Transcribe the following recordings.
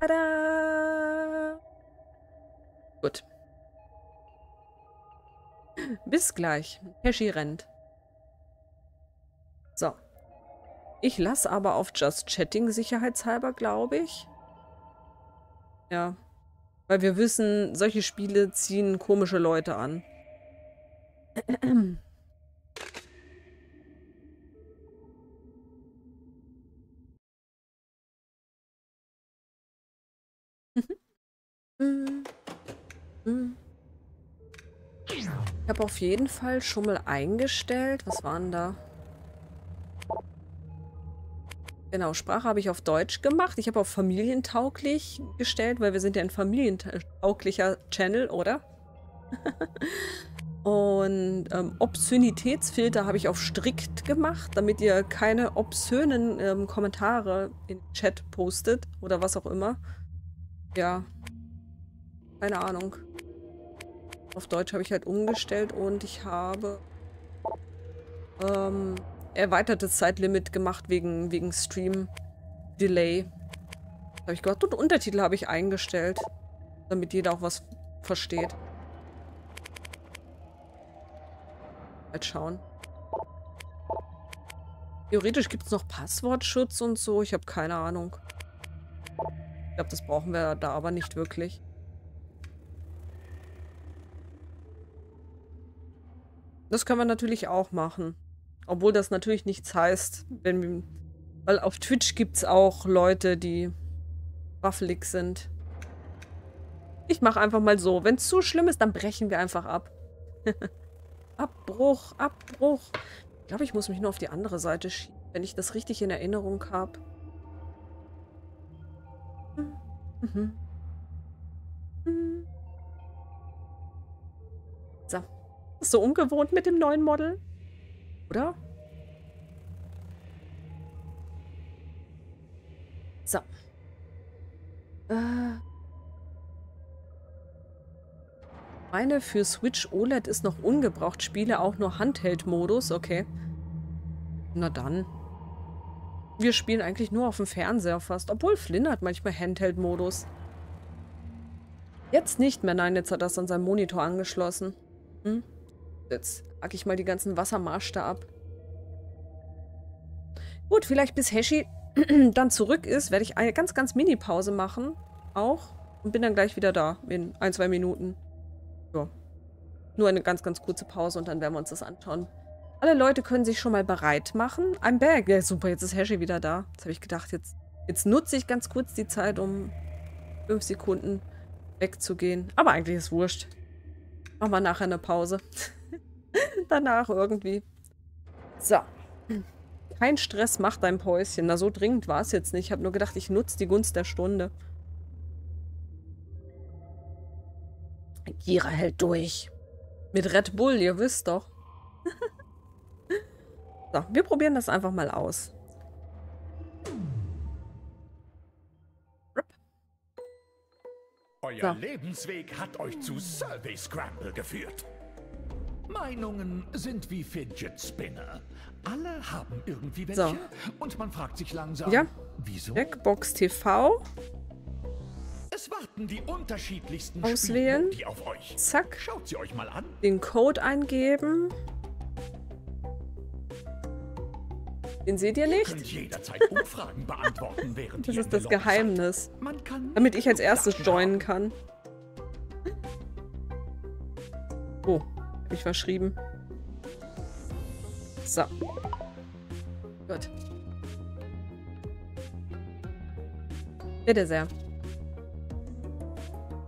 Tada! Gut. Bis gleich. Heshi rennt. So. Ich lasse aber auf Just Chatting sicherheitshalber, glaube ich. Ja. Weil wir wissen, solche Spiele ziehen komische Leute an. Ich habe auf jeden Fall schon mal eingestellt. Was waren da? Genau, Sprache habe ich auf Deutsch gemacht. Ich habe auf familientauglich gestellt, weil wir sind ja ein familientauglicher Channel, oder? Und ähm, Obszönitätsfilter habe ich auf strikt gemacht, damit ihr keine obszönen ähm, Kommentare in Chat postet oder was auch immer. Ja, keine Ahnung. Auf Deutsch habe ich halt umgestellt und ich habe ähm, erweitertes Zeitlimit gemacht wegen, wegen Stream-Delay. Habe ich gemacht. Und Untertitel habe ich eingestellt, damit jeder auch was versteht. Halt schauen. Theoretisch gibt es noch Passwortschutz und so. Ich habe keine Ahnung. Ich glaube, das brauchen wir da aber nicht wirklich. Das können wir natürlich auch machen. Obwohl das natürlich nichts heißt, wenn weil auf Twitch gibt es auch Leute, die waffelig sind. Ich mache einfach mal so. Wenn es zu schlimm ist, dann brechen wir einfach ab. Abbruch, Abbruch. Ich glaube, ich muss mich nur auf die andere Seite schieben, wenn ich das richtig in Erinnerung habe. Mhm. Mhm. So so ungewohnt mit dem neuen Model. Oder? So. Äh. Meine für Switch OLED ist noch ungebraucht. Spiele auch nur Handheld-Modus. Okay. Na dann. Wir spielen eigentlich nur auf dem Fernseher fast. Obwohl Flynn hat manchmal Handheld-Modus. Jetzt nicht mehr. Nein, jetzt hat er es an seinem Monitor angeschlossen. Hm? Jetzt hack ich mal die ganzen Wassermarsch da ab. Gut, vielleicht bis Heshi dann zurück ist, werde ich eine ganz, ganz Mini-Pause machen. Auch. Und bin dann gleich wieder da. In ein, zwei Minuten. Ja. Nur eine ganz, ganz kurze Pause und dann werden wir uns das anschauen. Alle Leute können sich schon mal bereit machen. I'm back. Ja, super, jetzt ist Heshi wieder da. Jetzt habe ich gedacht, jetzt, jetzt nutze ich ganz kurz die Zeit, um fünf Sekunden wegzugehen. Aber eigentlich ist wurscht. Machen wir nachher eine Pause. Danach irgendwie. So. Kein Stress, mach dein Päuschen. Na, so dringend war es jetzt nicht. Ich habe nur gedacht, ich nutze die Gunst der Stunde. Gira hält durch. Mit Red Bull, ihr wisst doch. so, wir probieren das einfach mal aus. Euer so. Lebensweg hat euch zu Survey Scramble geführt. Meinungen sind wie Fidget Spinner. Alle haben irgendwie welche so. und man fragt sich langsam, ja. wieso? Jackbox TV. Es warten die unterschiedlichsten Auswählen. Spiele, auf euch. Zack. Schaut sie euch mal an. Den Code eingeben. Den seht ihr nicht? Das ist das Geheimnis. Damit ich als erstes joinen kann. Oh, hab ich verschrieben. So. Gut. Bitte sehr.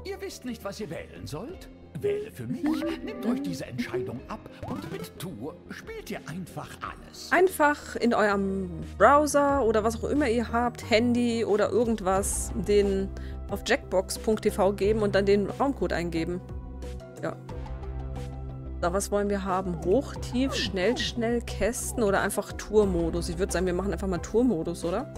Ihr wisst nicht, was ihr wählen sollt? Wähle für mich, nehmt euch diese Entscheidung ab und mit Tour spielt ihr einfach alles. Einfach in eurem Browser oder was auch immer ihr habt, Handy oder irgendwas, den auf jackbox.tv geben und dann den Raumcode eingeben. So, was wollen wir haben? Hoch, tief, schnell, schnell, Kästen oder einfach Tourmodus? Ich würde sagen, wir machen einfach mal Tourmodus, oder?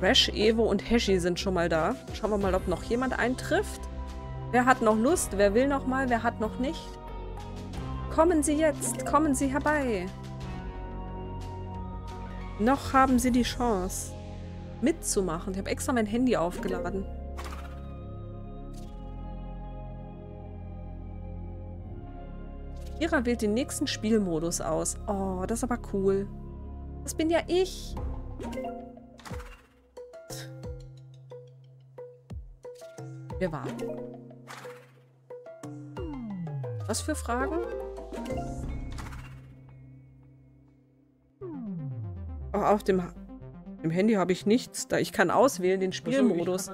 Trash, Evo und Heshi sind schon mal da. Schauen wir mal, ob noch jemand eintrifft. Wer hat noch Lust? Wer will noch mal? Wer hat noch nicht? Kommen Sie jetzt! Kommen Sie herbei! Noch haben sie die Chance, mitzumachen. Ich habe extra mein Handy aufgeladen. Kira wählt den nächsten Spielmodus aus. Oh, das ist aber cool. Das bin ja ich. Wir warten. Was für Fragen? Oh, auf dem, dem Handy habe ich nichts. Da ich kann auswählen den Spielmodus.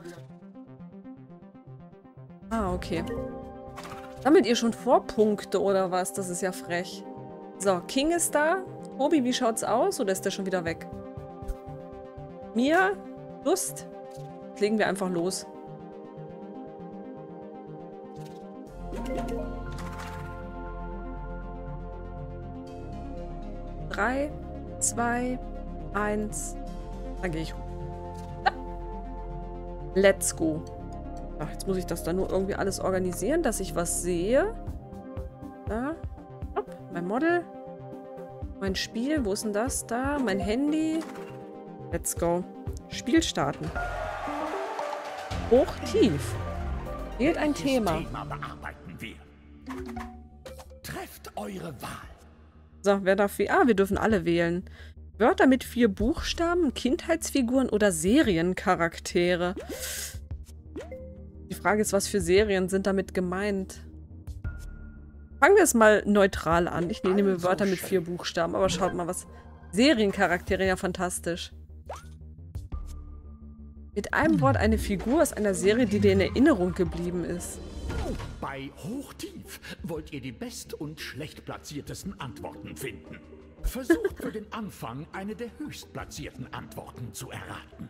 Ah, okay. Sammelt ihr schon Vorpunkte oder was? Das ist ja frech. So, King ist da. Obi, wie schaut's aus? Oder ist der schon wieder weg? Mia? Lust? Legen wir einfach los. Drei, zwei, eins. Dann gehe ich hoch. Let's go. Ach, jetzt muss ich das dann nur irgendwie alles organisieren, dass ich was sehe. Da. Hopp, mein Model. Mein Spiel, wo ist denn das? Da, mein Handy. Let's go. Spiel starten. Hoch, tief. Wählt ein Thema. Thema bearbeiten wir. Trefft eure Wahl. So, wer darf wie? Ah, wir dürfen alle wählen. Wörter mit vier Buchstaben, Kindheitsfiguren oder Seriencharaktere. Die Frage ist, was für Serien sind damit gemeint? Fangen wir es mal neutral an. Ich nehme also Wörter mit vier Buchstaben, aber schaut mal, was... Seriencharaktere, ja fantastisch. Mit einem Wort eine Figur aus einer Serie, die dir in Erinnerung geblieben ist. Bei Hochtief wollt ihr die best- und schlecht platziertesten Antworten finden. Versucht für den Anfang eine der höchst platzierten Antworten zu erraten.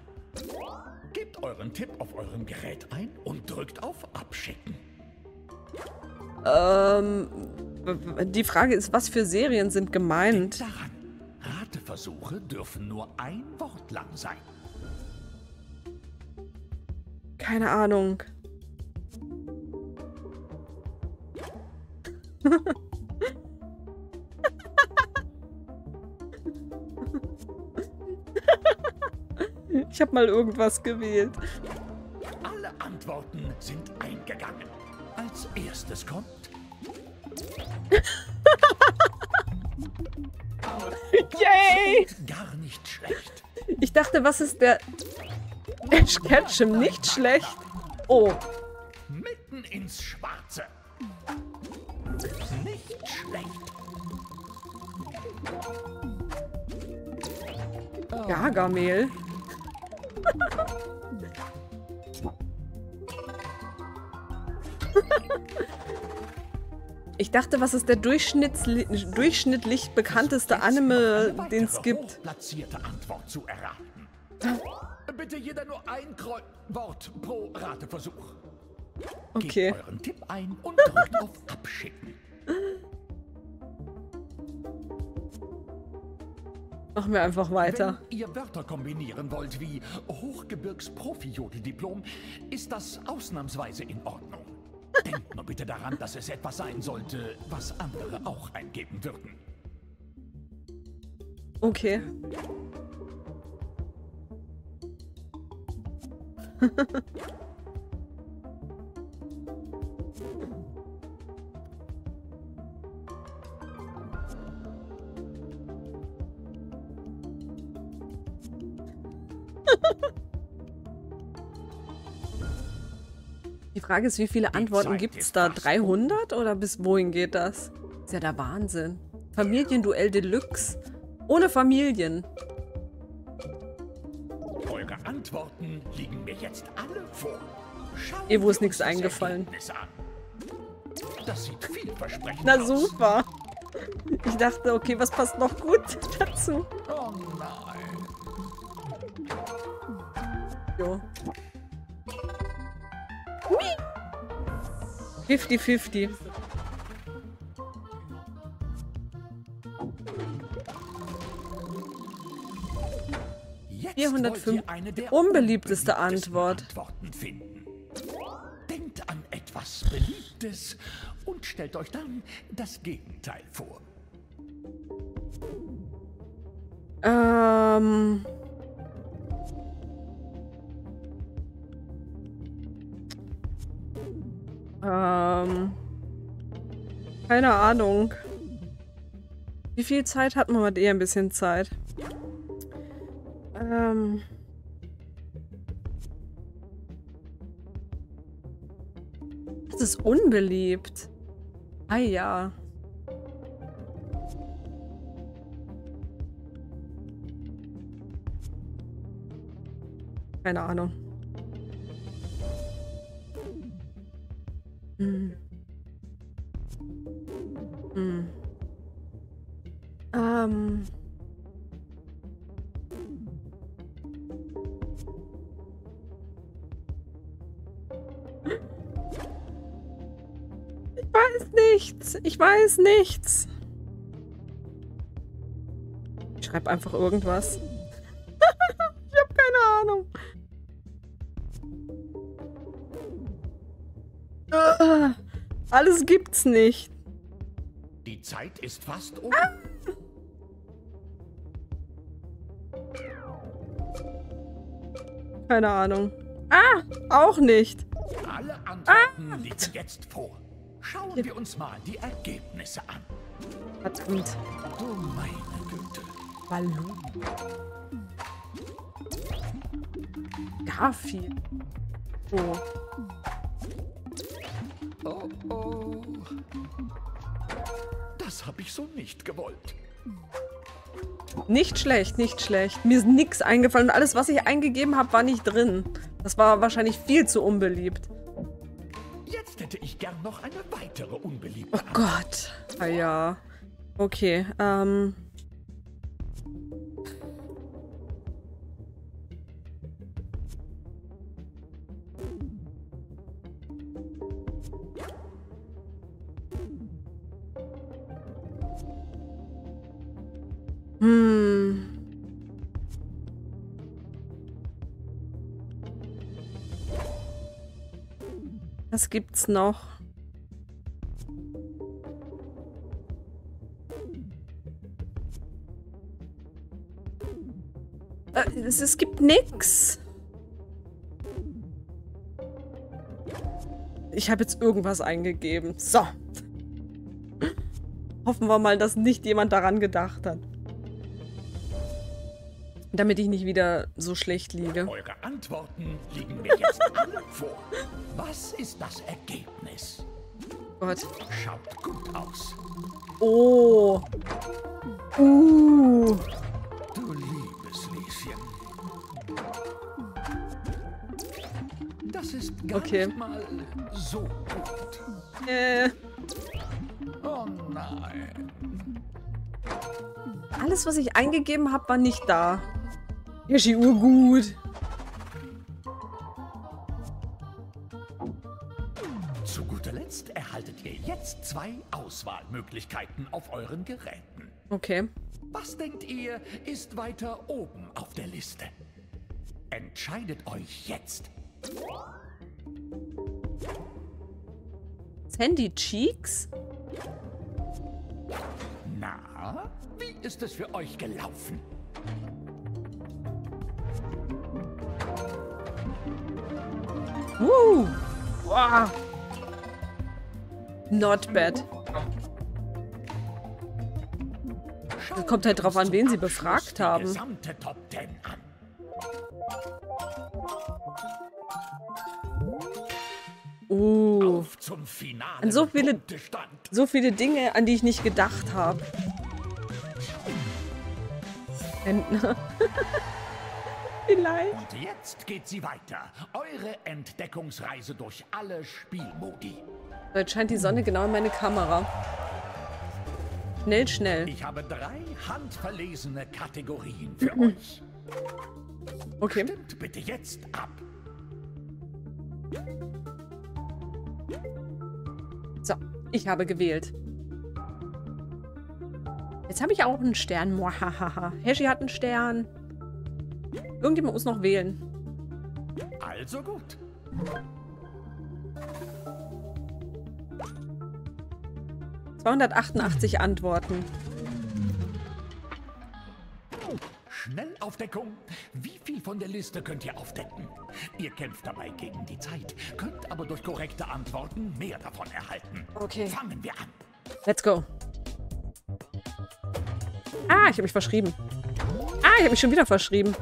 Gebt euren Tipp auf eurem Gerät ein und drückt auf Abschicken. Ähm, die Frage ist, was für Serien sind gemeint? Denkt daran, Rateversuche dürfen nur ein Wort lang sein. Keine Ahnung. Ich habe mal irgendwas gewählt. Alle Antworten sind eingegangen. Als erstes kommt... Yay! Gar nicht schlecht. Ich dachte, was ist der... Ash Ketchum nicht schlecht. Oh. Mitten ins Schwarze. Nicht schlecht. Gargamel. Ich dachte, was ist der durchschnittlich, bekannteste Anime, den es gibt? Bitte jeder nur ein Kreuz Wort pro Rateversuch. Okay. Gebt euren Tipp ein und drückt auf Abschicken. Machen wir einfach weiter. Wenn ihr Wörter kombinieren wollt wie Hochgebirgs-Profi-Jodeldiplom, ist das ausnahmsweise in Ordnung. Denkt nur bitte daran, dass es etwas sein sollte, was andere auch eingeben würden. Okay. Die Frage ist, wie viele Antworten gibt es da? 300 oder bis wohin geht das? Ist ja der Wahnsinn. Familienduell Deluxe. Ohne Familien. Eure Antworten liegen mir jetzt alle vor. Schauen Evo ist nichts eingefallen. Das sieht vielversprechend Na super. Ich dachte, okay, was passt noch gut dazu? Oh nein. Jo. 50-50. Vierhundertfünf. Die unbeliebteste Antwort. Denkt an etwas Beliebtes und stellt euch dann das Gegenteil vor. Äh. Ähm. Ähm. Keine Ahnung. Wie viel Zeit hat man mit eher ein bisschen Zeit? Ähm. Das ist unbeliebt. Ah ja. Keine Ahnung. Hm. Hm. Ähm. Ich weiß nichts. Ich weiß nichts. Ich schreibe einfach irgendwas. Alles gibt's nicht. Die Zeit ist fast um. Keine Ahnung. Ah, auch nicht. Alle Antworten liegen jetzt vor. Schauen wir uns mal die Ergebnisse an. Verdammt. Du meine Güte. Balloon. Garfield. Oh. Oh oh. Das habe ich so nicht gewollt. Nicht schlecht, nicht schlecht. Mir ist nichts eingefallen. Und alles, was ich eingegeben habe, war nicht drin. Das war wahrscheinlich viel zu unbeliebt. Jetzt hätte ich gern noch eine weitere unbeliebte Oh Gott. Ah ja. Okay, ähm. Was gibt's noch? Äh, es, gibt nix. Ich habe jetzt irgendwas eingegeben. So. Hoffen wir mal, dass nicht jemand daran gedacht hat. Damit ich nicht wieder so schlecht liege. Eure Antworten liegen mir jetzt alle vor. Was ist das Ergebnis? Gott. Schaut gut aus. Oh. Uh. Du liebes Lieschen. Das ist gar Okay. nicht mal so gut. Äh, Oh nein. alles, was ich eingegeben habe, war nicht da. Yoshi, urgut. Euren Geräten. Okay. Was denkt ihr, ist weiter oben auf der Liste? Entscheidet euch jetzt. Sandy Cheeks? Na, wie ist es für euch gelaufen? Woo. Wow. Not bad. Schauen kommt halt drauf an, wen sie befragt haben. 10 an. So viele-. So viele Dinge, an die ich nicht gedacht habe. Rentner. Vielleicht. Und jetzt geht sie weiter. Eure Entdeckungsreise durch alle Spielmodi. Jetzt scheint die Sonne genau in meine Kamera. Schnell, schnell. Ich habe drei handverlesene Kategorien für euch. Okay. Stimmt bitte jetzt ab. So, ich habe gewählt. Jetzt habe ich auch einen Stern. Muahaha. Heshi hat einen Stern. Irgendjemand muss noch wählen. Also gut. Schnellaufdeckung. Wie viel von der Liste könnt ihr aufdecken? Ihr kämpft dabei gegen die Zeit, könnt aber durch korrekte Antworten mehr davon erhalten. Okay. Fangen wir an. Let's go. Ah, ich habe mich verschrieben. Ah, ich habe mich schon wieder verschrieben.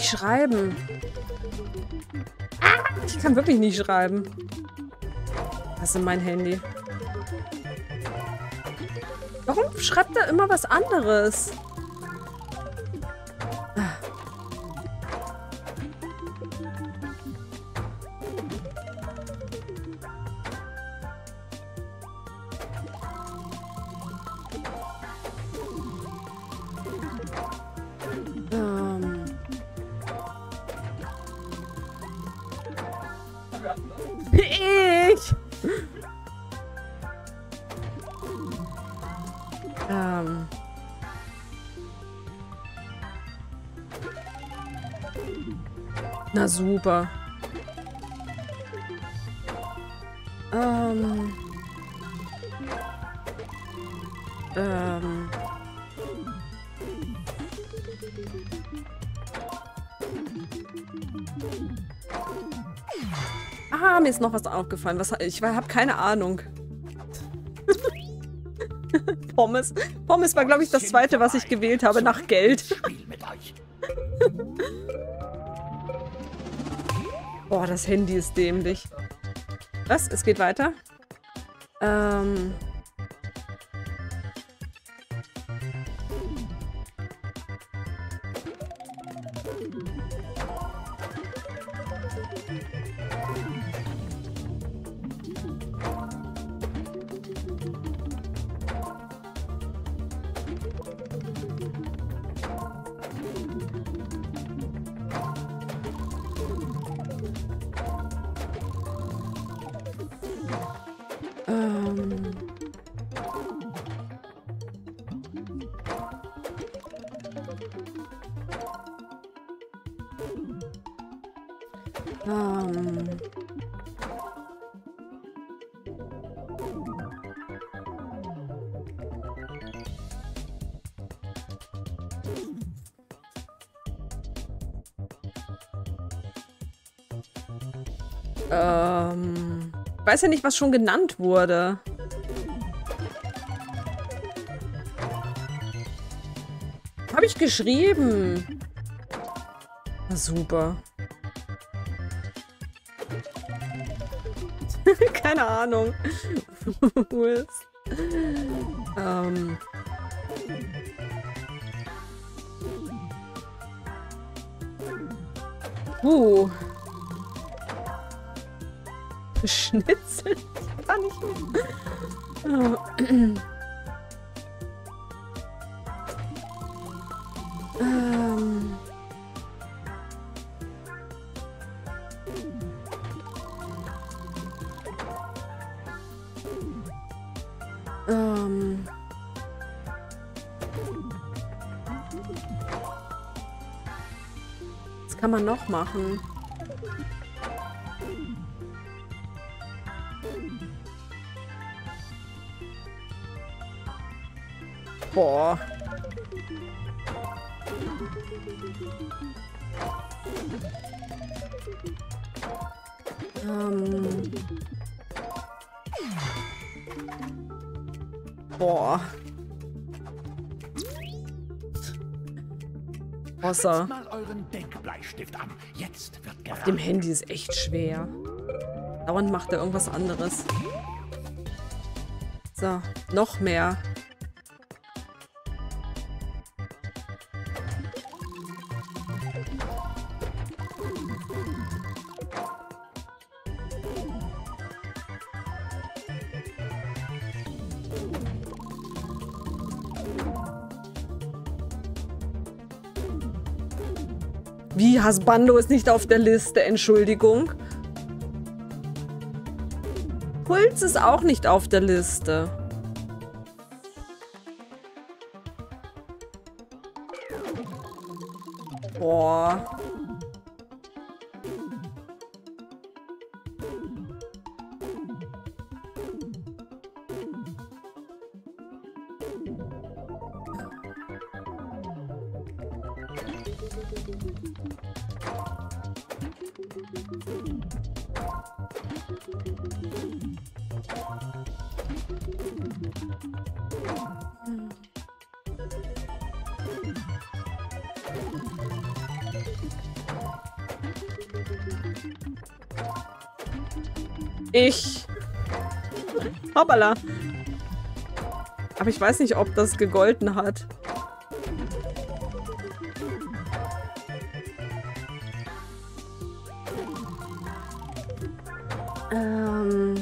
Nicht schreiben. Ich kann wirklich nicht schreiben. Das ist mein Handy. Warum schreibt er immer was anderes? Super. Ähm. Ähm. Ah, mir ist noch was aufgefallen. Was, ich habe keine Ahnung. Pommes. Pommes war, glaube ich, das zweite, was ich gewählt habe, nach Geld. Boah, das Handy ist dämlich. Was? Es geht weiter? Ähm. Weiß ja nicht, was schon genannt wurde. Habe ich geschrieben. Super. Keine Ahnung. Ähm. Uh. Schnitzel? Ich kann nicht mehr. Oh. ähm. Ähm. Was kann man noch machen? Boah. Ähm. Boah. Außer Setzt mal euren Denkbleistift an. Jetzt wird auf dem Handy ist echt schwer. Dauernd macht er irgendwas anderes. So, noch mehr. Wie, Hasbando ist nicht auf der Liste, Entschuldigung. Puls ist auch nicht auf der Liste. Hoppala. Aber ich weiß nicht, ob das gegolten hat. Ähm...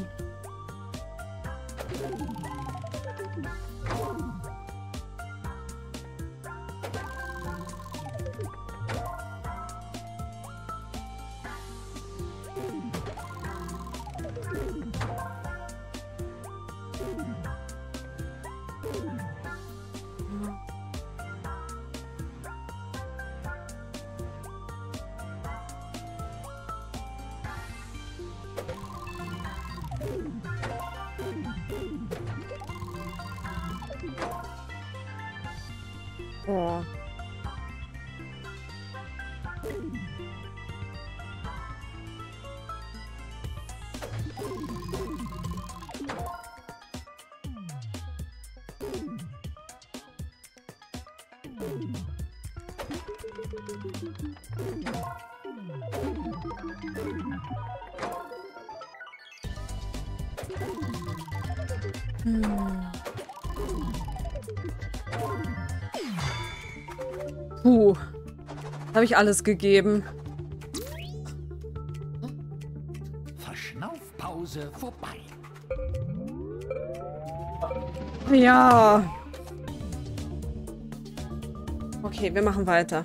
Hm. Puh. Habe ich alles gegeben. Verschnaufpause vorbei. Ja. Okay, wir machen weiter.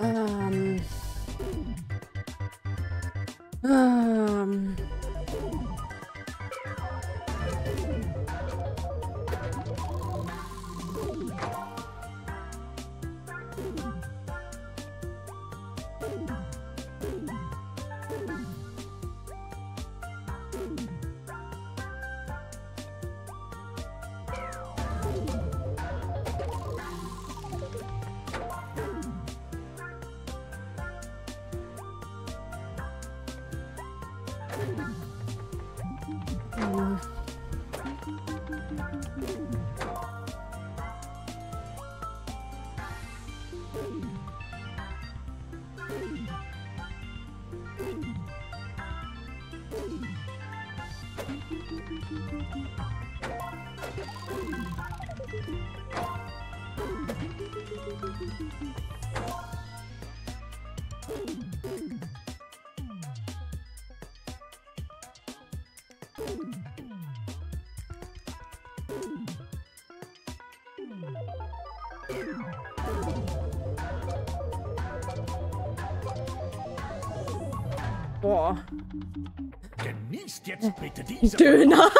Ähm. Boah. Genießt jetzt bitte diese Döner.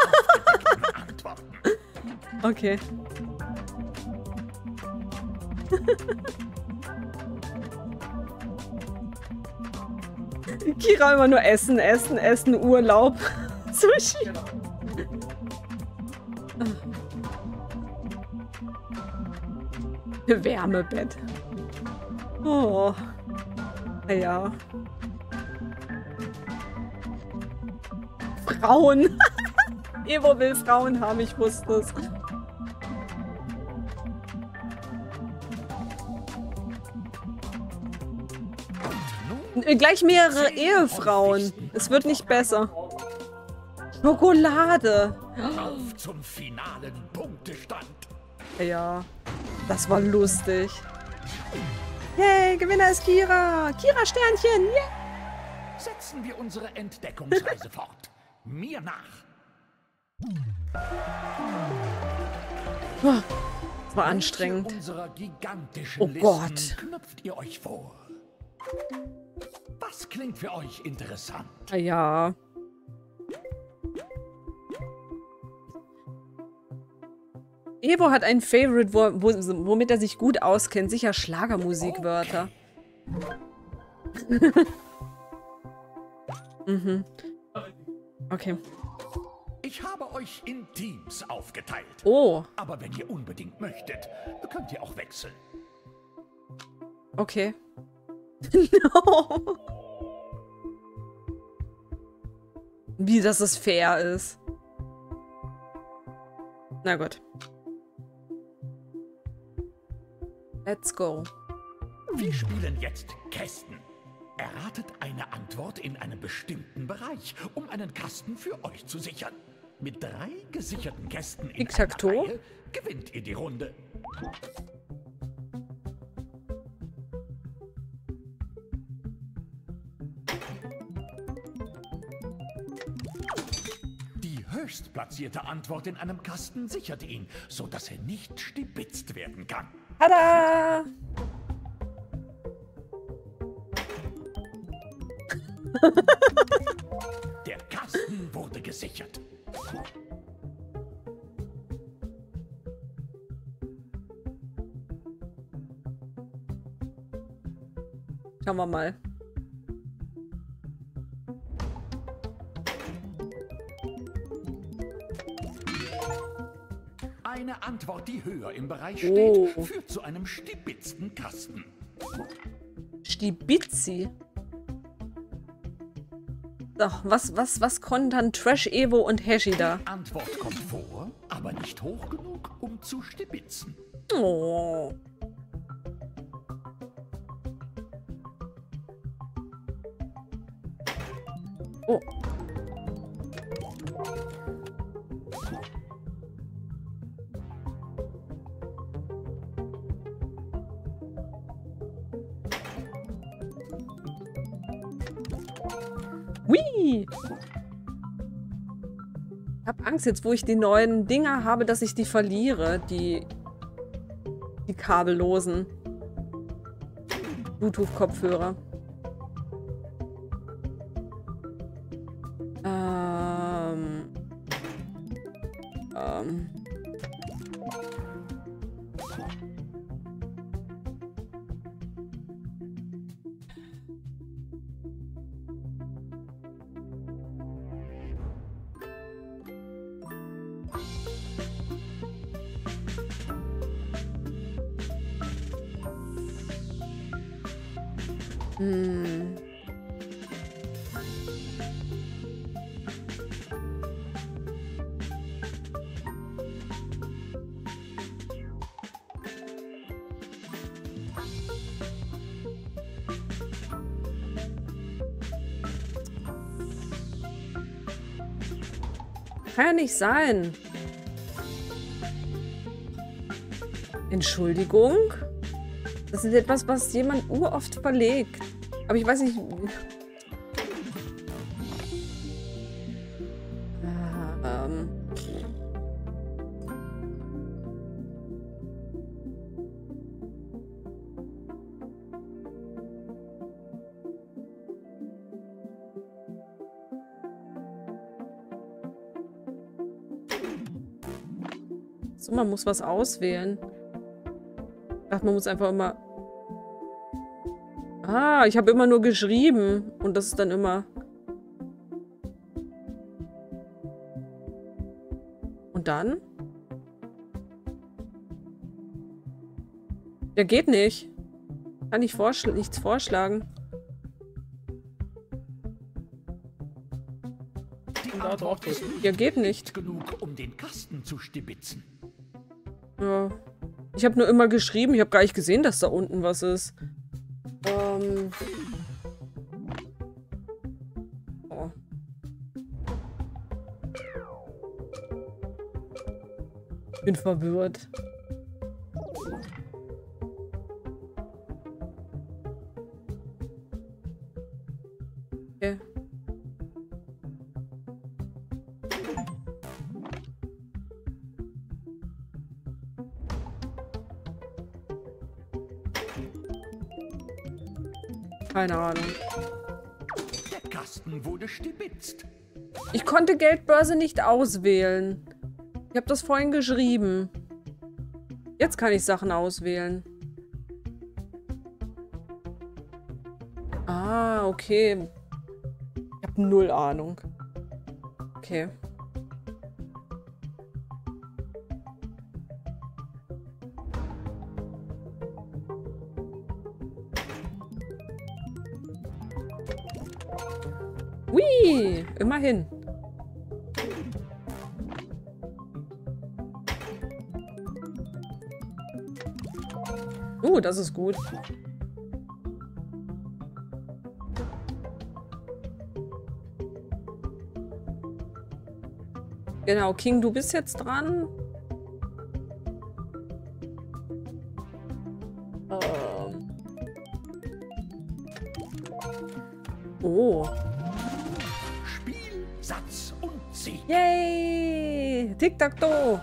Okay. Kira immer nur essen, essen, essen, Urlaub. Sushi. Wärmebett. Oh. Ja. Frauen. Evo will Frauen haben, ich wusste es. Gleich mehrere Ehefrauen. Es wird nicht besser. Schokolade. Auf zum finalen Punktestand. Ja, das war lustig. Yay, Gewinner ist Kira. Kira Sternchen. Yeah. Setzen wir unsere Entdeckungsreise fort. Mir nach. Das war anstrengend. Welche unserer gigantischen Oh Gott. knüpft ihr euch vor? Was klingt für euch interessant? Ah, Ja. Evo hat ein Favorite, wo, wo, womit er sich gut auskennt. Sicher Schlagermusikwörter. mhm. Okay. Ich habe euch in Teams aufgeteilt. Oh, Aber wenn ihr unbedingt möchtet, könnt ihr auch wechseln. okay. no. Wie, dass es fair ist. Na gut. Let's go. Wir spielen jetzt Kästen. Erratet eine Antwort in einem bestimmten Bereich, um einen Kasten für euch zu sichern. Mit drei gesicherten Kästen in Tic-Tac-Toe? einer Reihe gewinnt ihr die Runde. Die höchstplatzierte Antwort in einem Kasten sichert ihn, so dass er nicht stibitzt werden kann. Tada! Der Kasten wurde gesichert. Schauen wir mal. Eine Antwort, die höher im Bereich steht, Oh. führt zu einem stibitzten Kasten. Stibitzi. So, was, was, was kontern Trash Evo und Hashi da? Antwort kommt vor, aber nicht hoch genug, um zu stibitzen. Oh. Jetzt, wo ich die neuen Dinger habe, dass ich die verliere, die die kabellosen Bluetooth-Kopfhörer. Nicht sein. Entschuldigung? Das ist etwas, was jemand uroft verlegt. Aber ich weiß nicht. Man muss was auswählen. Ich dachte, man muss einfach immer Ah, ich habe immer nur geschrieben. Und das ist dann immer... Und dann? Der geht nicht. Kann ich vorschl nichts vorschlagen. Die da drauf Ja, geht nicht. genug, um den Kasten zu stibitzen. Ja. Ich habe nur immer geschrieben. Ich habe gar nicht gesehen, dass da unten was ist. Ähm. Oh. Bin verwirrt. Keine Ahnung. Der Kasten wurde stibitzt. Ich konnte Geldbörse nicht auswählen. Ich habe das vorhin geschrieben. Jetzt kann ich Sachen auswählen. Ah, okay. Ich habe null Ahnung. Okay. Hui, immerhin. Uh, das ist gut. Genau, King, du bist jetzt dran. Tic-Tac-Toe!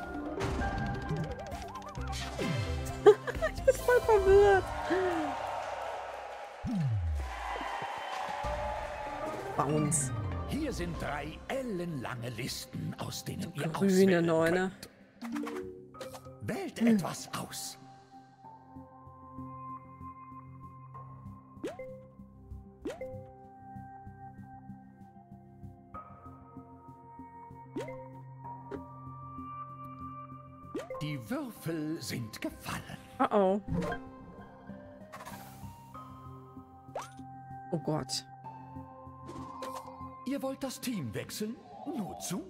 ich bin voll verwirrt. Bounce. Hier sind drei ellenlange Listen, aus denen ihr Grüne Neune. Wählt etwas aus. Würfel sind gefallen. Oh oh. Oh Gott. Ihr wollt das Team wechseln? Nur zu.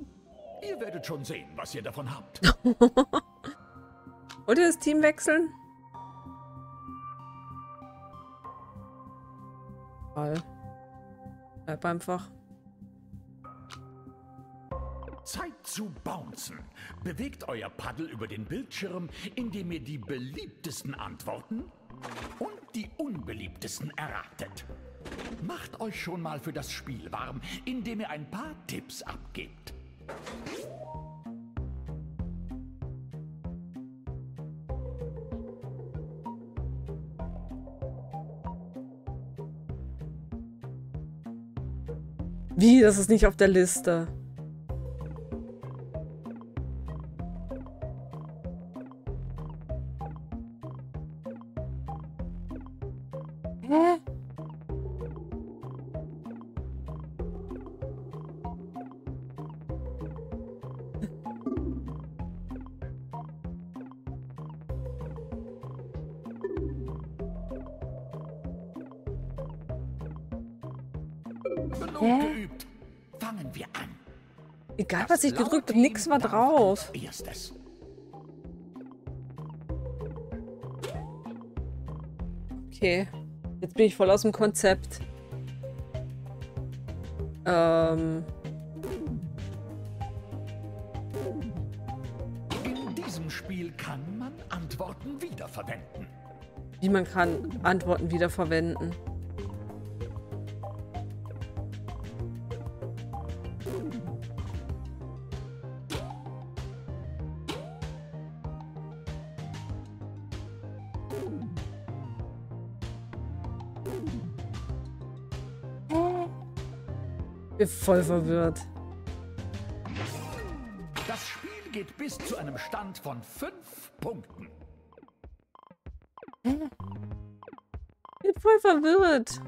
Ihr werdet schon sehen, was ihr davon habt. Wollt ihr das Team wechseln? Toll. Bleib einfach. Zu bouncen. Bewegt euer Paddel über den Bildschirm, indem ihr die beliebtesten Antworten und die unbeliebtesten erratet. Macht euch schon mal für das Spiel warm, indem ihr ein paar Tipps abgebt. Wie? Das ist nicht auf der Liste. Hä? Geübt. Fangen wir an. Egal, Das was ich gedrückt habe, nix war drauf. Erstes. Okay. Jetzt bin ich voll aus dem Konzept. Ähm. In diesem Spiel kann man Antworten wiederverwenden. Wie man kann Antworten wiederverwenden. Bin voll verwirrt. Das Spiel geht bis zu einem Stand von fünf Punkten. Bin voll verwirrt.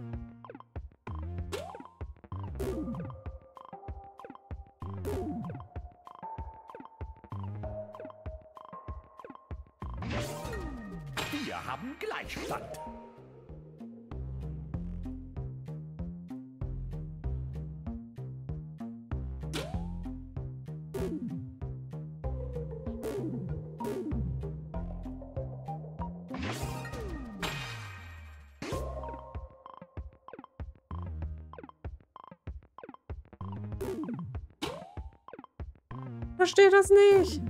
das nicht.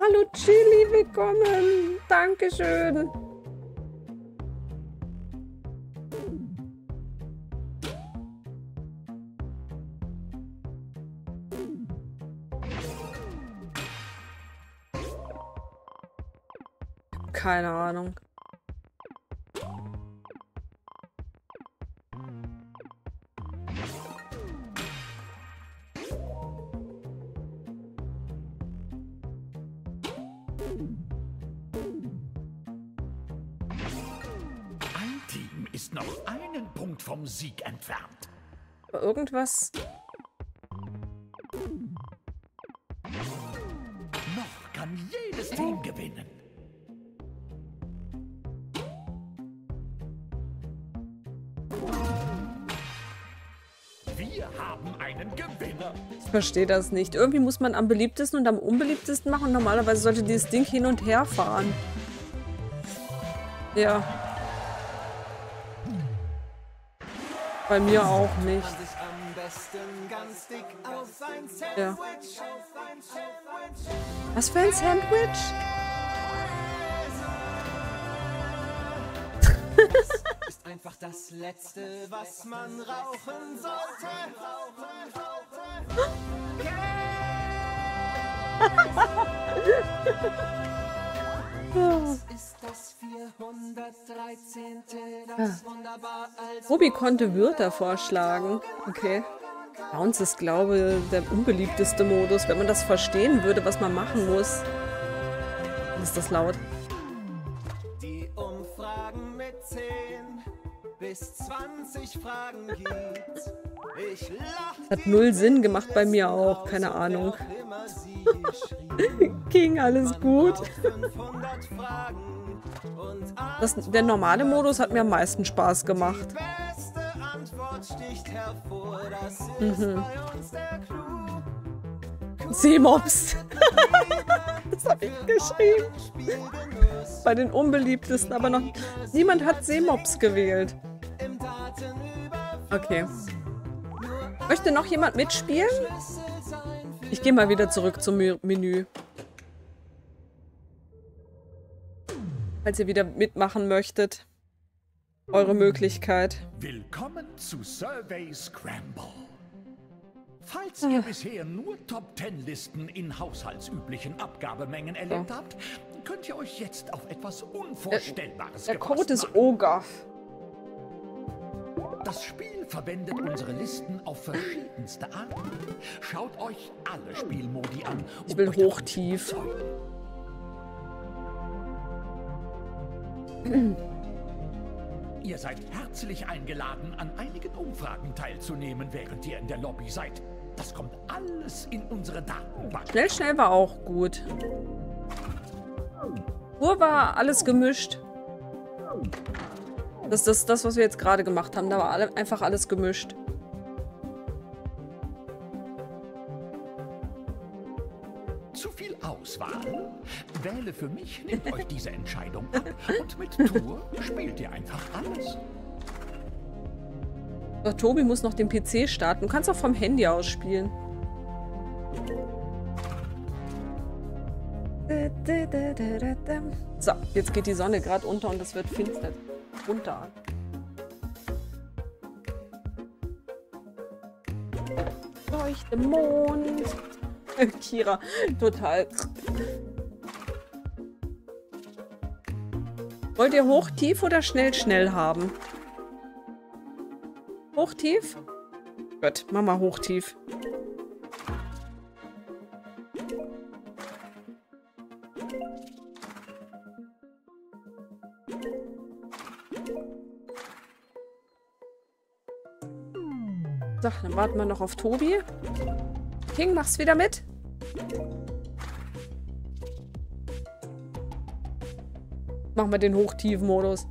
Hallo Chili, willkommen. Dankeschön. Keine Ahnung. Irgendwas. Noch kann jedes Team gewinnen. Wir haben einen Gewinner. Ich verstehe das nicht. Irgendwie muss man am beliebtesten und am unbeliebtesten machen. Normalerweise sollte dieses Ding hin und her fahren. Ja. Bei mir auch nicht. Ja. Was für ein Sandwich? Ist einfach das Letzte, was man rauchen sollte. Das ist das 413. Das wunderbar als Robi konnte Wörter vorschlagen. Okay. Bei uns ist, glaube ich, der unbeliebteste Modus. Wenn man das verstehen würde, was man machen muss. Dann ist das laut. Die Umfragen mit 10 bis 20 Fragen gibt. Ich Hat null Sinn gemacht bei mir auch. Keine Ahnung. Ging alles gut. Auf 500 Fragen und Das, der normale Modus hat mir am meisten Spaß gemacht. Mhm. Seemops. das habe ich geschrieben. Bei den unbeliebtesten, aber noch niemand hat Seemops gewählt. Okay. Möchte noch jemand mitspielen? Ich gehe mal wieder zurück zum Menü. Falls ihr wieder mitmachen möchtet. Eure Möglichkeit. Willkommen zu Survey Scramble. Falls ihr bisher nur Top-10-Listen in haushaltsüblichen Abgabemengen erlebt habt, könnt ihr euch jetzt auf etwas Unvorstellbares Der gefasst Code ist. OGAF. Das Spiel verwendet unsere Listen auf verschiedenste Arten. Schaut euch alle Spielmodi an. Ich will hochtief. Ihr seid herzlich eingeladen, an einigen Umfragen teilzunehmen, während ihr in der Lobby seid. Das kommt alles in unsere Datenbank. Schnell, schnell war auch gut. Uhr war alles gemischt. Das ist das, das, was wir jetzt gerade gemacht haben. Da war alle, einfach alles gemischt. Auswahl? Wähle für mich, nehmt euch diese Entscheidung ab und mit Tour spielt ihr einfach alles. Doch, Tobi muss noch den PC starten. Du kannst auch vom Handy aus spielen. So, jetzt geht die Sonne gerade unter und es wird finster. Runter. Leuchte Mond. Kira, total. Wollt ihr hoch, tief oder schnell, schnell haben? Hoch, tief? Gut, mal hoch, tief. So, dann warten wir noch auf Tobi. King, machst wieder mit? Machen wir den Hoch-Tief-Modus.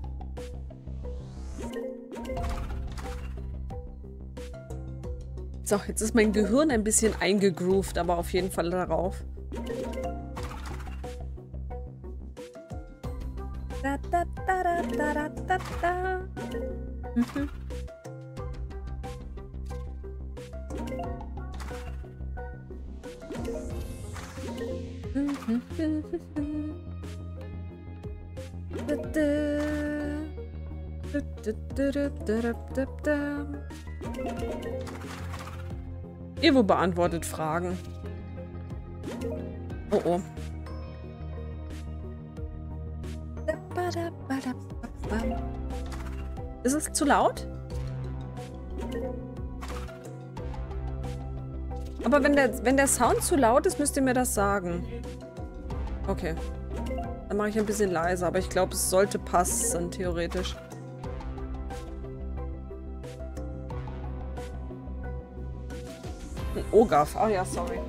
So, jetzt ist mein Gehirn ein bisschen eingegroovt, aber auf jeden Fall darauf. Evo beantwortet Fragen. Oh oh. Ist es zu laut? Aber wenn der, wenn der Sound zu laut ist, müsst ihr mir das sagen. Okay. Dann mache ich ein bisschen leiser, aber ich glaube, es sollte passen, theoretisch. Ogaf. Ah ja, sorry.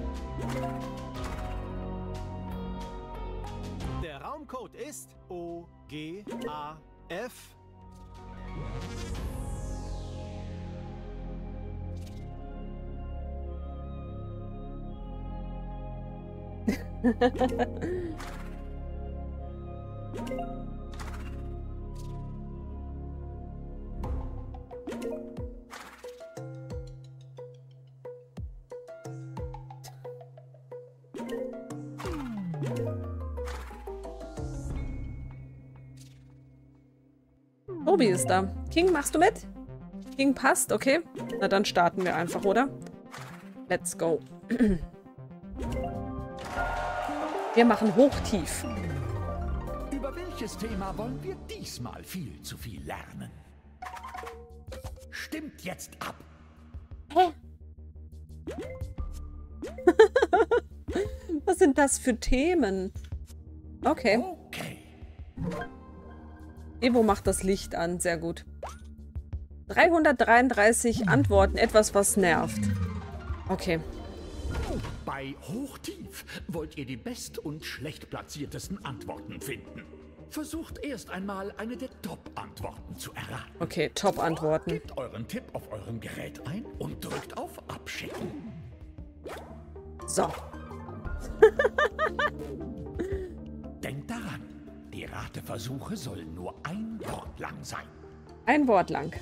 Der Raumcode ist O-G-A-F. Obi ist da. King, machst du mit? King passt, okay. Na dann starten wir einfach, oder? Let's go. Wir machen hochtief. Über welches Thema wollen wir diesmal viel zu viel lernen? Stimmt jetzt ab. Was sind das für Themen? Okay. Okay. Evo macht das Licht an. Sehr gut. 333 Antworten. Etwas, was nervt. Okay. Bei Hochtief wollt ihr die best- und schlecht platziertesten Antworten finden. Versucht erst einmal eine der Top-Antworten zu erraten. Okay, Top-Antworten. Gebt euren Tipp auf eurem Gerät ein und drückt auf Abschicken. So. Rateversuche sollen nur ein Wort lang sein. Ein Wort lang.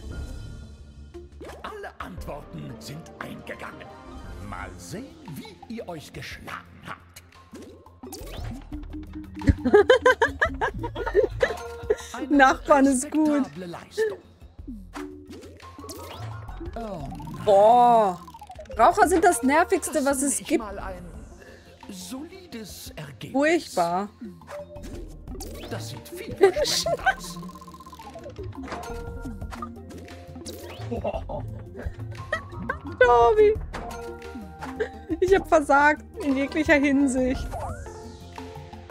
Alle Antworten sind eingegangen. Mal sehen, wie ihr euch geschlagen habt. Nachbarn ist gut. Leistung. Boah. Raucher sind das Nervigste, was nenne es gibt. äh. Furchtbar. Das sieht vielversprechend aus. Tobi. Ich habe versagt in jeglicher Hinsicht.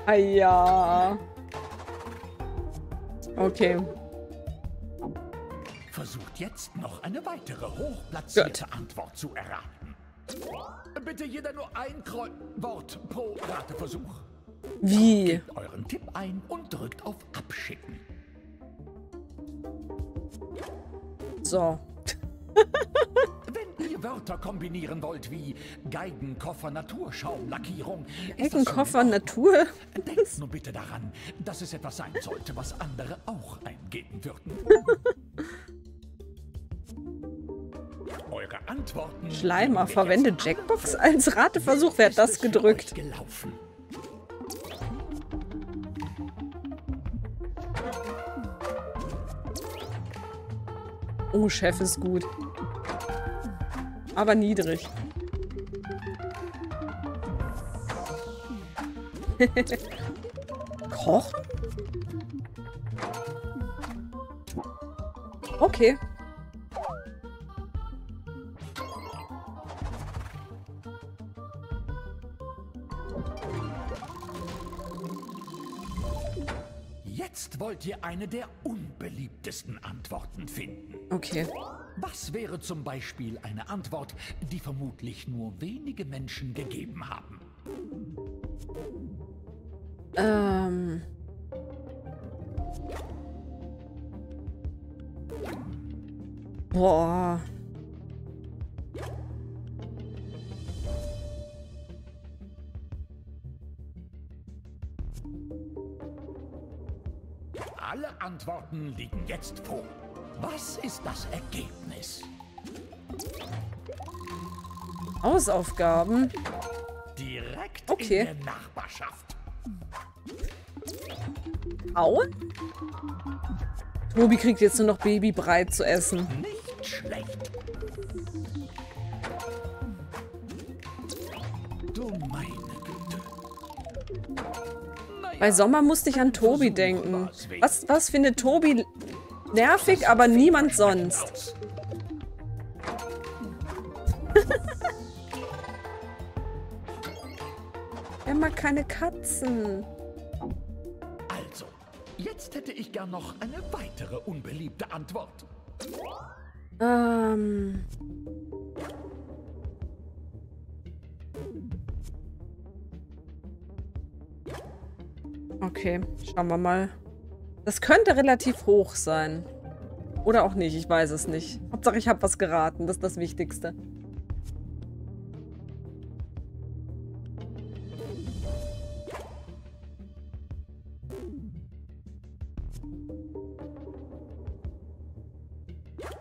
Ah ja. Okay. Versucht jetzt noch eine weitere hochplatzierte Antwort zu erraten. Bitte jeder nur ein Kreu Wort pro Rateversuch. Wie? Gebt euren Tipp ein und drückt auf Abschicken. So. Wenn ihr Wörter kombinieren wollt wie Geigenkoffer Naturschaumlackierung, in Natur. Denkt nur bitte daran, dass es etwas sein sollte, was andere auch eingeben würden. Eure Antworten. Schleimer, verwende Jackbox als Rateversuch. Wer hat das gedrückt? Gelaufen. Oh, Chef ist gut. Aber niedrig. Kochen? Okay. Jetzt wollt ihr eine der unbeliebtesten Antworten finden. Okay. Was wäre zum Beispiel eine Antwort, die vermutlich nur wenige Menschen gegeben haben? Ähm. Boah. Antworten liegen jetzt vor. Was ist das Ergebnis? Hausaufgaben. Direkt Okay. in der Nachbarschaft. Kauen? Tobi kriegt jetzt nur noch Babybrei zu essen. Bei Sommer musste ich an Tobi denken. Was, was findet Tobi nervig, aber niemand sonst? er mag keine Katzen. Also, jetzt hätte ich gern noch eine weitere unbeliebte Antwort. Ähm. Okay, schauen wir mal. Das könnte relativ hoch sein. Oder auch nicht, ich weiß es nicht. Hauptsache, ich habe was geraten. Das ist das Wichtigste.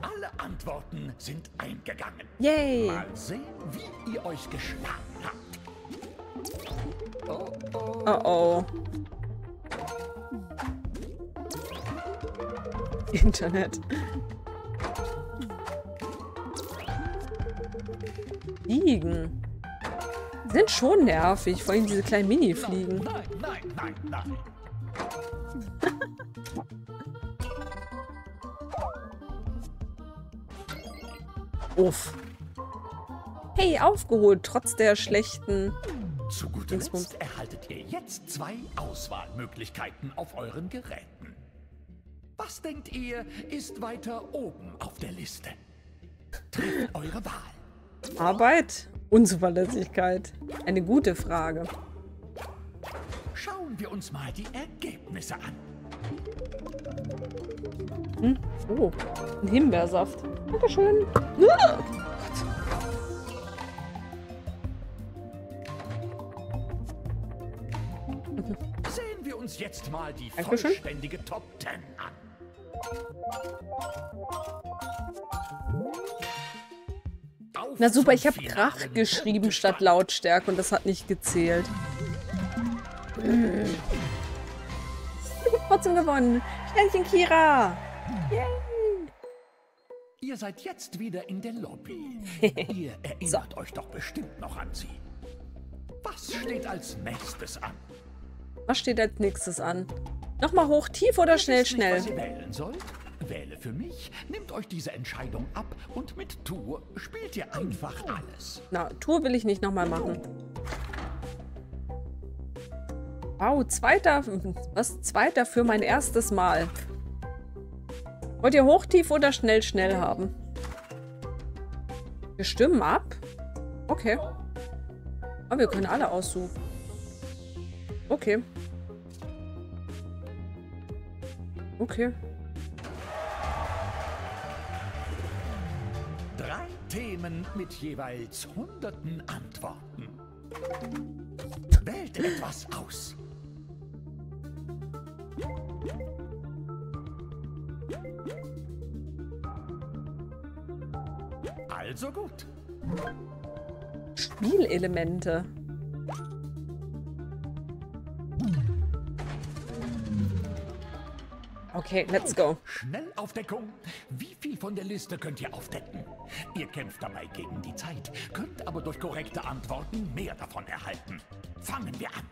Alle Antworten sind eingegangen. Yay! Mal sehen, wie ihr euch geschlagen habt. Oh, oh. Oh oh. Internet. Fliegen. Sind schon nervig, vor allem diese kleinen Mini-Fliegen. Nein, nein, nein, nein. Uff. Hey, aufgeholt, trotz der schlechten... Zu guter. Letzt erhaltet ihr jetzt zwei Auswahlmöglichkeiten auf euren Geräten. Was denkt ihr, ist weiter oben auf der Liste? Trefft eure Wahl. Arbeit? Unzuverlässigkeit. Eine gute Frage. Schauen wir uns mal die Ergebnisse an. Oh, ein Himbeersaft. Dankeschön. Ah! Sehen wir uns jetzt mal die vollständige Top 10 an. Na super, ich habe Krach geschrieben statt Lautstärke und das hat nicht gezählt. Hm. Ich hab trotzdem gewonnen. Sternchen Kira. Yay. Ihr seid jetzt wieder in der Lobby. Ihr erinnert euch doch bestimmt noch an sie. Was steht als nächstes an? Was steht als nächstes an? Nochmal hoch, tief oder schnell, Wisst nicht, was schnell? ihr wählen sollt? Wähle für mich, nehmt euch diese Entscheidung ab und mit Tour spielt ihr einfach alles. Na, Tour will ich nicht nochmal machen. Wow, zweiter, was? Zweiter für mein erstes Mal. Wollt ihr hoch, tief oder schnell, schnell haben? Wir stimmen ab? Okay. Aber wir können alle aussuchen. Okay. Okay. Drei Themen mit jeweils hunderten Antworten. Wählt etwas aus. Also gut. Spielelemente. Okay, let's go. Schnell auf Deckung. Wie viel von der Liste könnt ihr aufdecken? Ihr kämpft dabei gegen die Zeit, könnt aber durch korrekte Antworten mehr davon erhalten. Fangen wir an.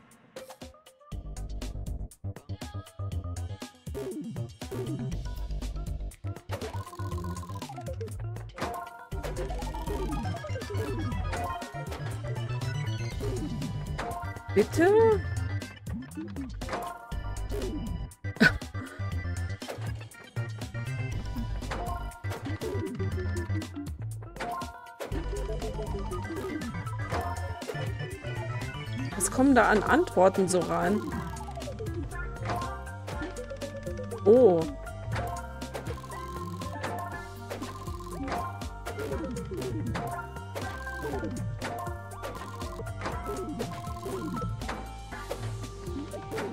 Bitte? Da an Antworten so rein? Oh.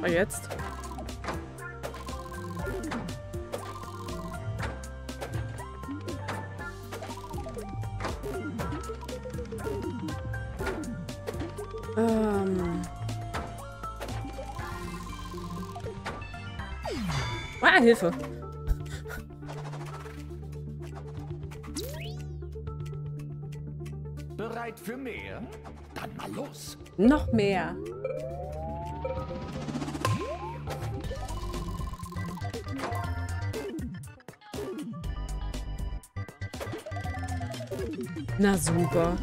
Ah, jetzt? Hilfe. Bereit für mehr? Dann mal los. Noch mehr. Na super.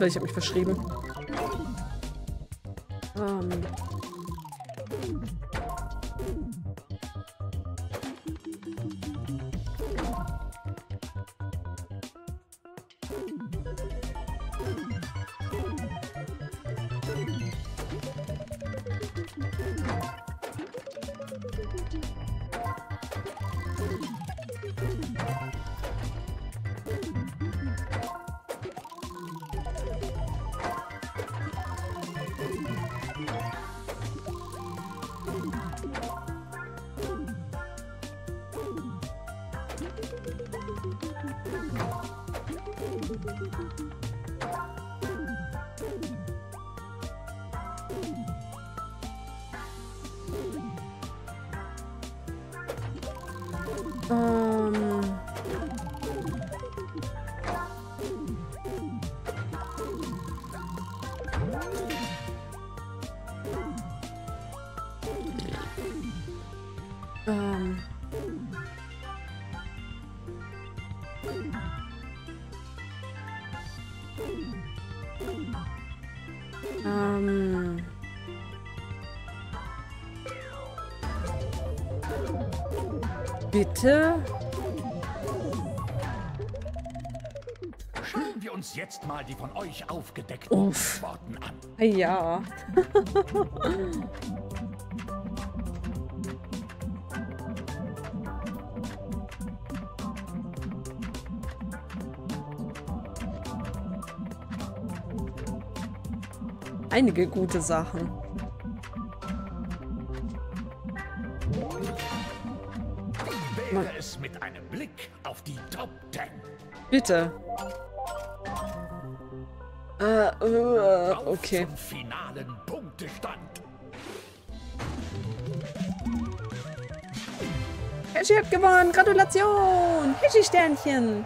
Hilfe, ich habe mich verschrieben. Ähm. Bitte? Schauen wir uns jetzt mal die von euch aufgedeckten Uff. Antworten an. Ja. Einige gute Sachen. Bitte. Äh, Auf okay. finalen Punktestand. Heschi hat gewonnen. Gratulation. Heschi-Sternchen.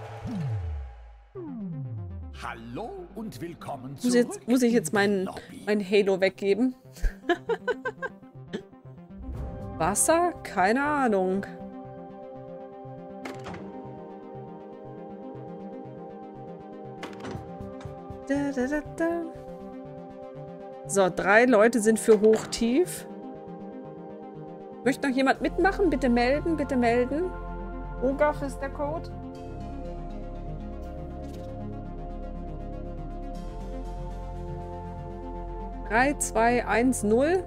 Hallo und willkommen Muss, zurück jetzt, muss ich jetzt in der mein, Lobby. mein Halo weggeben? Wasser? Keine Ahnung. Da, da, da. So, drei Leute sind für Hochtief. Möchte noch jemand mitmachen? Bitte melden, bitte melden. OGAF ist der Code. Drei, zwei, eins, null.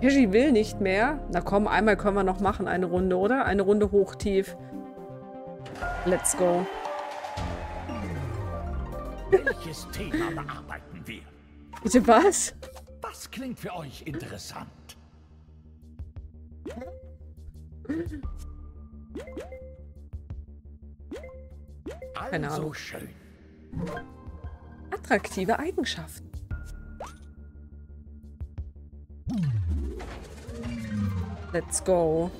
Hirschi will nicht mehr. Na komm, einmal können wir noch machen, eine Runde, oder? Eine Runde hochtief. Let's go. Welches Thema bearbeiten wir? Bitte was? Was klingt für euch interessant? Keine also Ahnung. schön. Attraktive Eigenschaften. Let's go.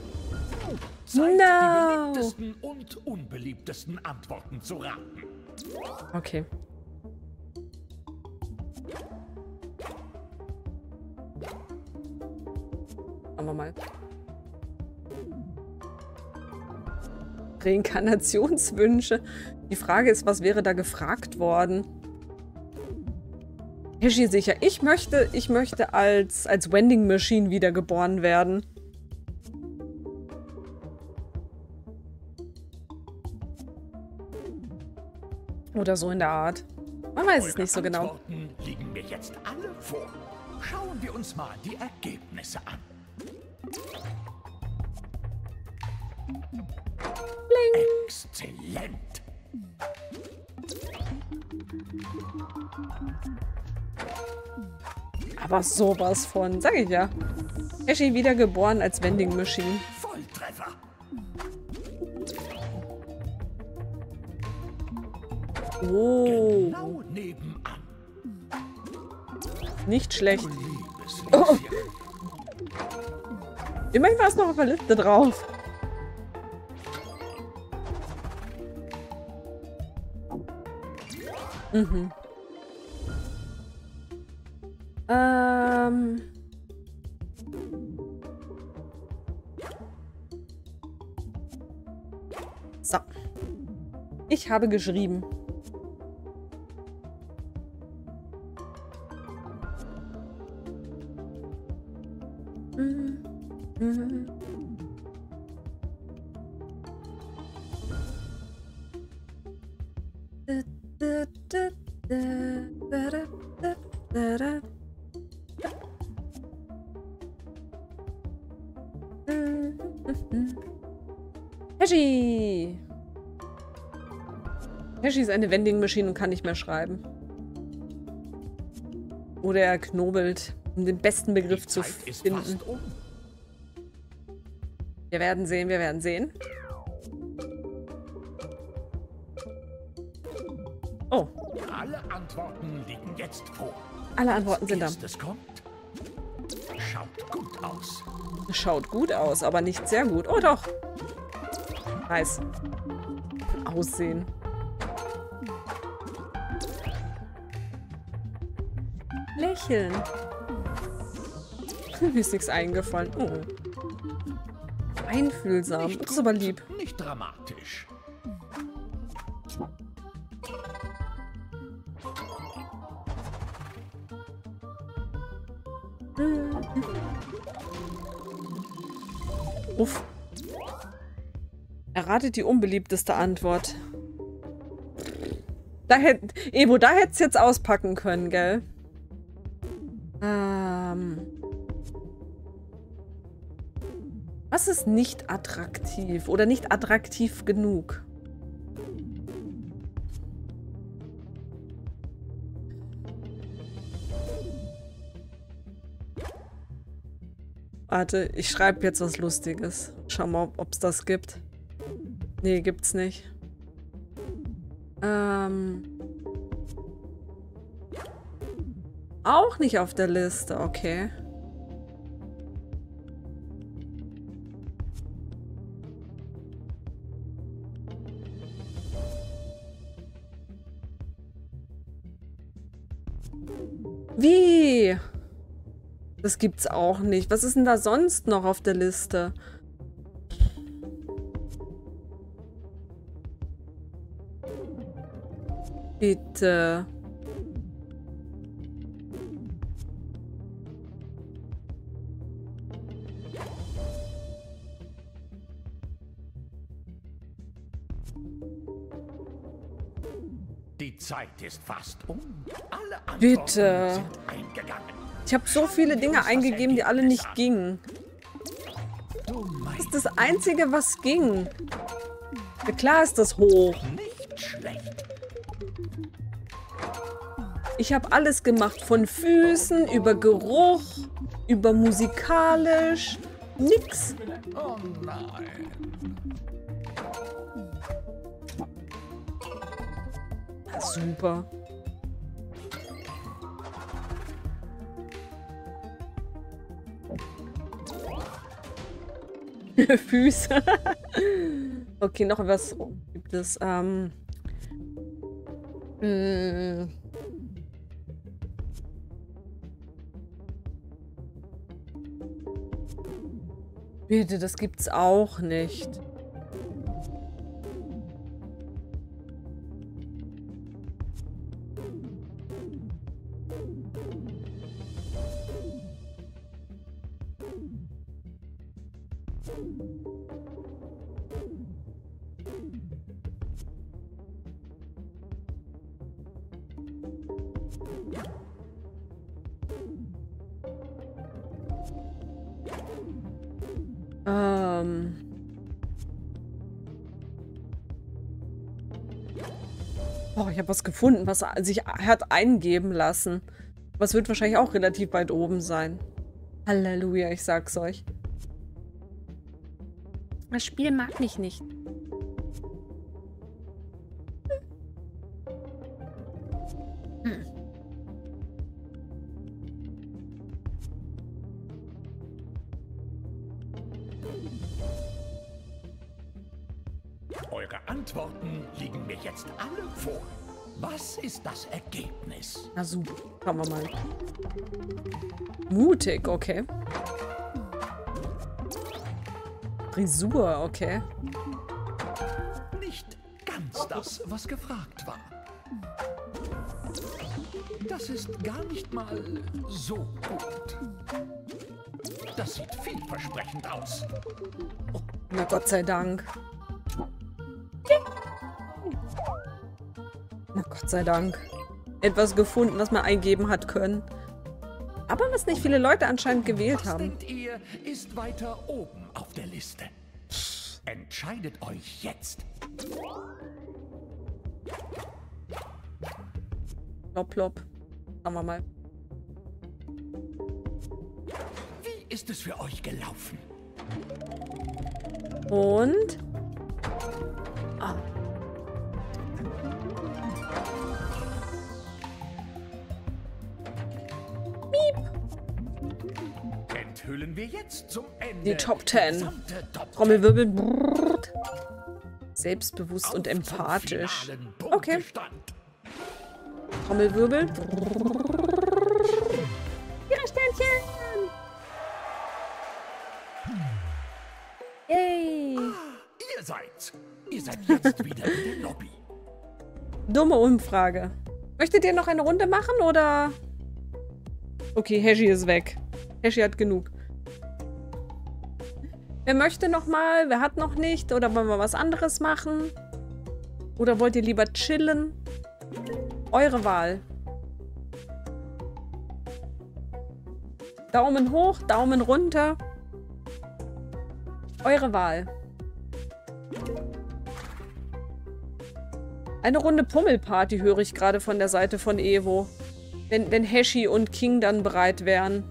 Zeit, No. die beliebtesten und unbeliebtesten Antworten zu raten. Okay. Schauen wir mal. Reinkarnationswünsche. Die Frage ist, was wäre da gefragt worden? Hishi sicher. Ich möchte, ich möchte als, als Wending Machine wiedergeboren werden. Oder so in der Art. Man weiß es Eure nicht so genau. Antworten liegen mir jetzt alle vor. Schauen wir uns mal die Ergebnisse an. Exzellent. Aber sowas von, sag ich ja. Eschi wiedergeboren als Vending Machine. Volltreffer. Oh, Genau nebenan. nicht schlecht. Oh. Immerhin war es noch auf der Liste drauf. Mhm. Ähm. So. Ich habe geschrieben. Eine Vending Machine und kann nicht mehr schreiben. Oder er knobelt, um den besten Begriff zu finden. um. Wir werden sehen, wir werden sehen. Oh, Alle Antworten liegen jetzt vor. alle Antworten sind da. Kommt. Schaut gut aus. Schaut gut aus, aber nicht sehr gut. Oh doch. Nice. Aussehen. Lächeln. Mir ist nichts eingefallen. Oh. Einfühlsam. Nicht Das ist aber lieb. Nicht dramatisch. Uff. Erratet die unbeliebteste Antwort. Da hätt, Evo, da hätt's jetzt auspacken können, gell? Nicht attraktiv oder nicht attraktiv genug? Warte, ich schreibe jetzt was Lustiges. Schau mal, ob es das gibt. Nee, gibt's nicht. Ähm. Auch nicht auf der Liste, okay. Das gibt's auch nicht. Was ist denn da sonst noch auf der Liste? Bitte. Die Zeit ist fast um. Alle Antworten Bitte. sind eingegangen. Ich habe so viele Dinge eingegeben, die alle nicht gingen. Das ist das Einzige, was ging. Ja, klar ist das hoch. Ich habe alles gemacht. Von Füßen, über Geruch, über musikalisch. Nix. Oh. Ja, super. Füße. okay, noch was gibt es. Ähm, mm. Bitte, das gibt's auch nicht. Ähm. Ich habe was gefunden, was sich hat eingeben lassen. Es wird wahrscheinlich auch relativ weit oben sein. Halleluja, ich sag's euch. Das Spiel mag mich nicht. Eure Antworten liegen mir jetzt alle vor. Was ist das Ergebnis? Na super. Schauen wir mal. Mutig, okay. Frisur, okay. Nicht ganz das, was gefragt war. Das ist gar nicht mal so gut. Das sieht vielversprechend aus. Na Gott sei Dank. Na Gott sei Dank. Etwas gefunden, was man eingeben hat können. Aber was nicht viele Leute anscheinend gewählt Was haben. denkt ihr, ist weiter oben? Entscheidet euch jetzt. Plop, plop. Schauen wir mal. Wie ist es für euch gelaufen? Und. Ah. Enthüllen wir jetzt zum Ende Die Top 10. gesamte Top 10 Trommelwirbel. Brrrt. Selbstbewusst und empathisch. Okay. Trommelwirbel. Ihre Sternchen. Yay. Ihr seid. Ihr seid jetzt wieder in der Lobby. Dumme Umfrage. Möchtet ihr noch eine Runde machen oder? Okay, Heshi ist weg. Heshi hat genug. Wer möchte noch mal? Wer hat noch nicht? Oder wollen wir was anderes machen? Oder wollt ihr lieber chillen? Eure Wahl. Daumen hoch, Daumen runter. Eure Wahl. Eine Runde Pummelparty höre ich gerade von der Seite von Evo. Wenn, wenn Heshi und King dann bereit wären.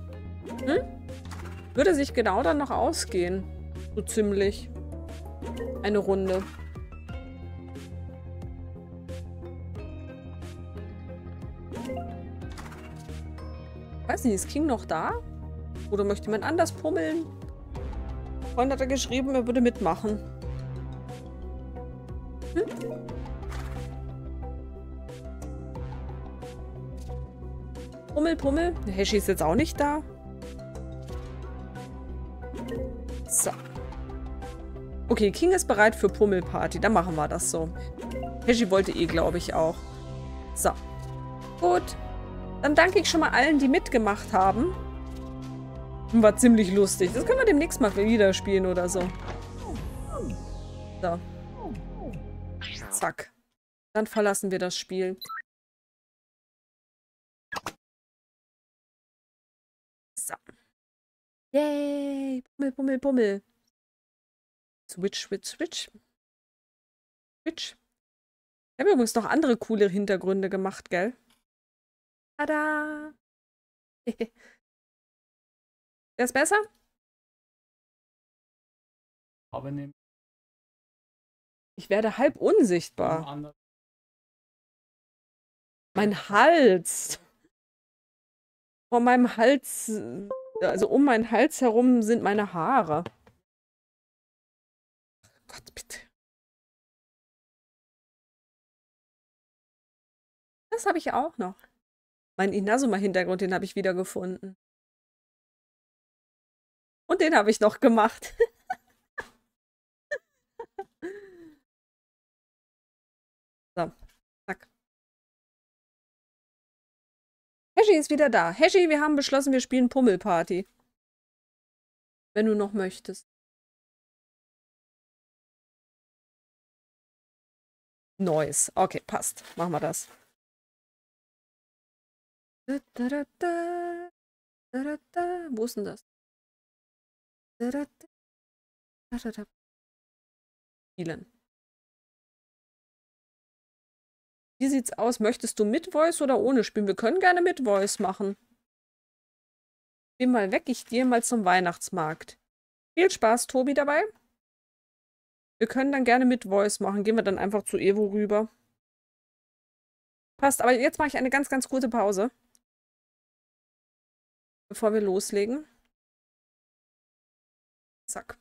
Hm? Würde sich genau dann noch ausgehen. So ziemlich. Eine Runde. Weiß nicht, ist King noch da? Oder möchte jemand anders pummeln? Freund hat er geschrieben, er würde mitmachen. Pummel, Pummel. Der Heshi ist jetzt auch nicht da. So. Okay, King ist bereit für Pummelparty. Dann machen wir das so. Heshi wollte eh, glaube ich, auch. So. Gut. Dann danke ich schon mal allen, die mitgemacht haben. War ziemlich lustig. Das können wir demnächst mal wieder spielen oder so. So. Zack. Dann verlassen wir das Spiel. So. Yay. Pummel, Pummel, Pummel. Switch, switch, switch. Switch. Ich habe übrigens noch andere coole Hintergründe gemacht, gell? Tada! Der ist besser? Aber ne, Ich werde halb unsichtbar. Mein Hals. Vor meinem Hals, also um meinen Hals herum sind meine Haare. Gott, bitte. Das habe ich auch noch. Mein Inazuma-Hintergrund, den habe ich wieder gefunden. Und den habe ich noch gemacht. so, zack. Heshi ist wieder da. Heshi, wir haben beschlossen, wir spielen Pummelparty. Wenn du noch möchtest. Neues. Okay, passt. Machen wir das. Da, da, da, da. Da, da, da. Wo ist denn das? Da, da, da. Da, da, da. Spielen. Wie sieht's aus? Möchtest du mit Voice oder ohne spielen? Wir können gerne mit Voice machen. Geh mal weg, ich gehe mal zum Weihnachtsmarkt. Viel Spaß, Tobi, dabei. Wir können dann gerne mit Voice machen. Gehen wir dann einfach zu Evo rüber. Passt, aber jetzt mache ich eine ganz, ganz kurze Pause. Bevor wir loslegen. Zack.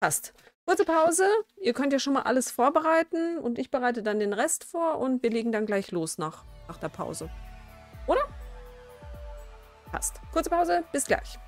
Passt. Kurze Pause. Ihr könnt ja schon mal alles vorbereiten und ich bereite dann den Rest vor und wir legen dann gleich los nach, nach der Pause. Oder? Passt. Kurze Pause. Bis gleich.